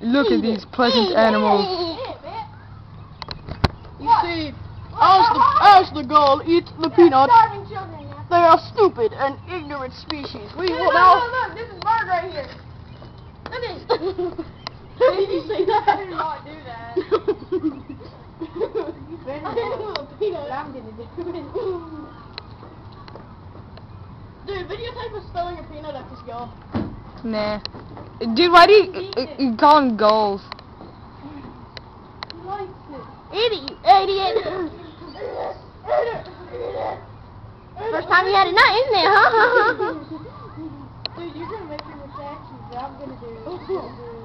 Look at these pleasant animals. You see, as the, as the gull eats the peanuts, Starving children, yeah. they are stupid and ignorant species. We Look, will look, now... look, look, this is bird right here. Look at this. Did you say that? I did not do that. I didn't do a peanut. I'm gonna do it. Dude, videotape us spelling a peanut at this gull. Nah. Dude, why do you, uh, you call them gulls? He likes it. Idiot, idiot. First time you had a nut, isn't it? Huh? Dude, you're gonna make me with actions. I'm gonna do it.